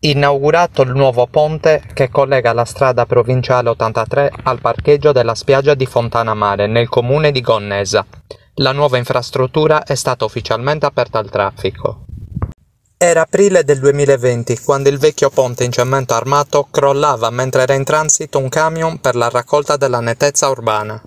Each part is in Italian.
inaugurato il nuovo ponte che collega la strada provinciale 83 al parcheggio della spiaggia di Fontana Mare nel comune di Gonnesa. La nuova infrastruttura è stata ufficialmente aperta al traffico. Era aprile del 2020 quando il vecchio ponte in cemento armato crollava mentre era in transito un camion per la raccolta della nettezza urbana.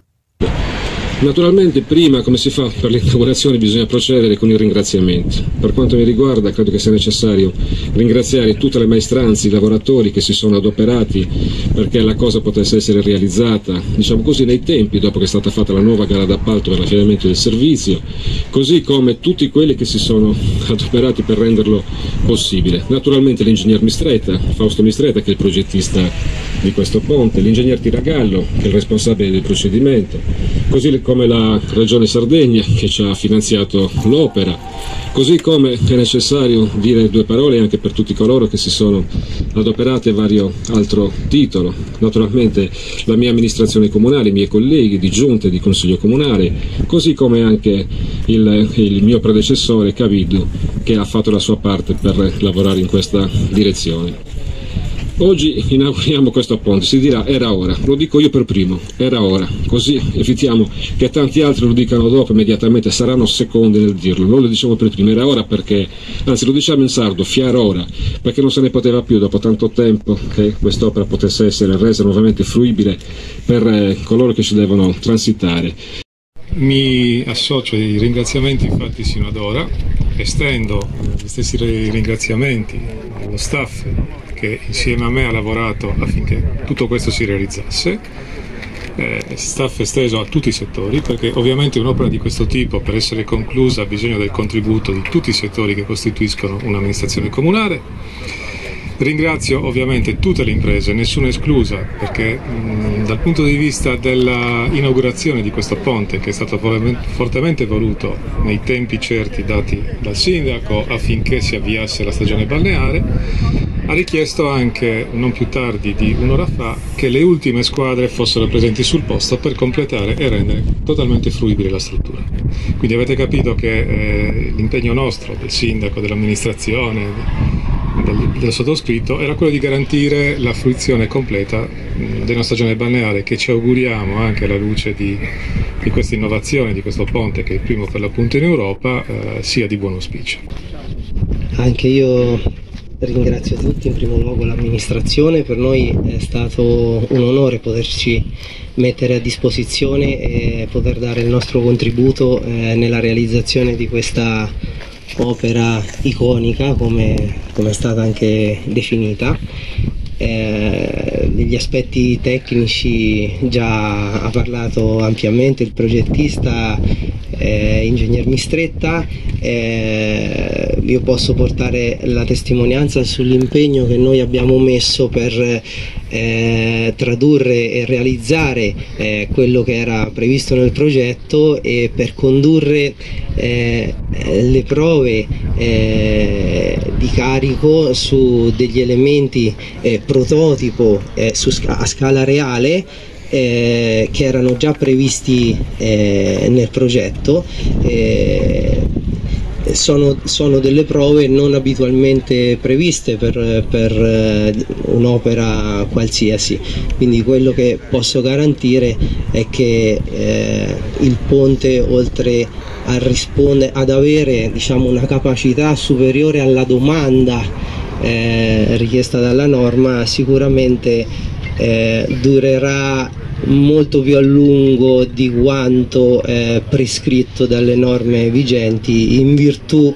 Naturalmente prima, come si fa per l'inaugurazione, bisogna procedere con i ringraziamenti. Per quanto mi riguarda, credo che sia necessario ringraziare tutte le maestranze, i lavoratori che si sono adoperati perché la cosa potesse essere realizzata, diciamo così, nei tempi dopo che è stata fatta la nuova gara d'appalto per l'affidamento del servizio, così come tutti quelli che si sono adoperati per renderlo possibile. Naturalmente l'ingegner Mistretta, Fausto Mistretta che è il progettista di questo ponte, l'ingegner Tiragallo che è il responsabile del procedimento, così come la Regione Sardegna che ci ha finanziato l'opera, così come è necessario dire due parole anche per tutti coloro che si sono adoperati a vario altro titolo, naturalmente la mia amministrazione comunale, i miei colleghi di giunta e di consiglio comunale, così come anche il, il mio predecessore Cavido che ha fatto la sua parte per lavorare in questa direzione. Oggi inauguriamo questo ponte, si dirà era ora, lo dico io per primo, era ora, così evitiamo che tanti altri lo dicano dopo immediatamente, saranno secondi nel dirlo, noi lo diciamo per primo, era ora perché, anzi lo diciamo in sardo, fiar ora, perché non se ne poteva più dopo tanto tempo che quest'opera potesse essere resa nuovamente fruibile per eh, coloro che ci devono transitare. Mi associo ai ringraziamenti fatti sino ad ora, estendo gli stessi ringraziamenti allo staff che insieme a me ha lavorato affinché tutto questo si realizzasse. Eh, staff esteso a tutti i settori perché ovviamente un'opera di questo tipo per essere conclusa ha bisogno del contributo di tutti i settori che costituiscono un'amministrazione comunale. Ringrazio ovviamente tutte le imprese, nessuna esclusa, perché dal punto di vista dell'inaugurazione di questo ponte, che è stato fortemente voluto nei tempi certi dati dal sindaco affinché si avviasse la stagione balneare, ha richiesto anche, non più tardi di un'ora fa, che le ultime squadre fossero presenti sul posto per completare e rendere totalmente fruibile la struttura. Quindi avete capito che eh, l'impegno nostro, del sindaco, dell'amministrazione, del, del, sottoscritto, era quello di garantire la fruizione completa della stagione balneare che ci auguriamo anche alla luce di, di questa innovazione, di questo ponte che è il primo per l'appunto in Europa, eh, sia di buon auspicio. Anche io ringrazio tutti, in primo luogo l'amministrazione, per noi è stato un onore poterci mettere a disposizione e poter dare il nostro contributo eh, nella realizzazione di questa opera iconica come, come è stata anche definita. Eh, degli aspetti tecnici già ha parlato ampiamente il progettista eh, ingegner Mistretta eh, io posso portare la testimonianza sull'impegno che noi abbiamo messo per eh, tradurre e realizzare eh, quello che era previsto nel progetto e per condurre eh, le prove eh, di carico su degli elementi eh, prototipo su, a scala reale che erano già previsti nel progetto sono, sono, delle prove non abitualmente previste per, per eh, un'opera qualsiasi. Quindi quello che posso garantire è che eh, il ponte oltre a rispondere ad avere diciamo, una capacità superiore alla domanda eh, richiesta dalla norma sicuramente eh, durerà molto più a lungo di quanto eh, prescritto dalle norme vigenti in virtù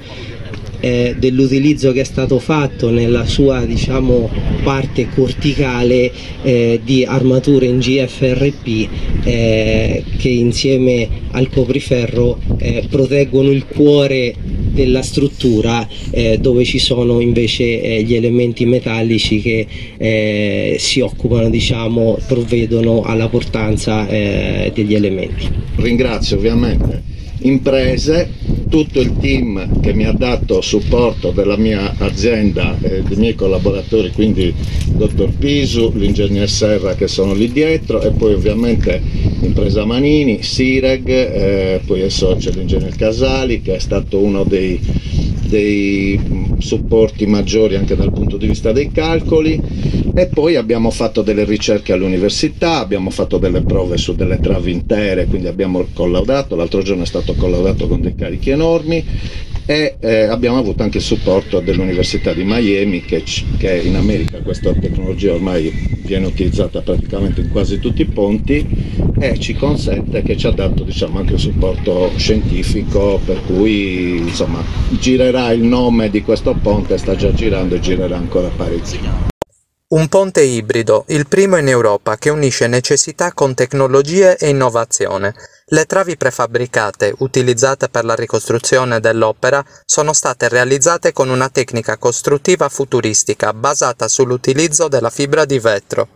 eh, dell'utilizzo che è stato fatto nella sua diciamo, parte corticale eh, di armature in GFRP eh, che insieme al copriferro eh, proteggono il cuore della struttura eh, dove ci sono invece eh, gli elementi metallici che si occupano, diciamo, provvedono alla portanza degli elementi. Ringrazio ovviamente imprese, tutto il team che mi ha dato supporto della mia azienda e dei miei collaboratori, quindi il dottor Pisu, l'ingegner Serra che sono lì dietro e poi ovviamente impresa Manini, Sireg, eh, poi è socio l'ingegner Casali che è stato uno dei dei supporti maggiori anche dal punto di vista dei calcoli. E poi abbiamo fatto delle ricerche all'università, abbiamo fatto delle prove su delle travi intere, quindi abbiamo collaudato, l'altro giorno è stato collaudato con dei carichi enormi e eh, abbiamo avuto anche il supporto dell'Università di Miami che, che, in America questa tecnologia ormai viene utilizzata praticamente in quasi tutti i ponti e ci consente che ci ha dato diciamo, anche un supporto scientifico per cui insomma, girerà il nome di questo ponte, sta già girando e girerà ancora parecchio. Un ponte ibrido, il primo in Europa che unisce necessità con tecnologie e innovazione. Le travi prefabbricate, utilizzate per la ricostruzione dell'opera, sono state realizzate con una tecnica costruttiva futuristica basata sull'utilizzo della fibra di vetro.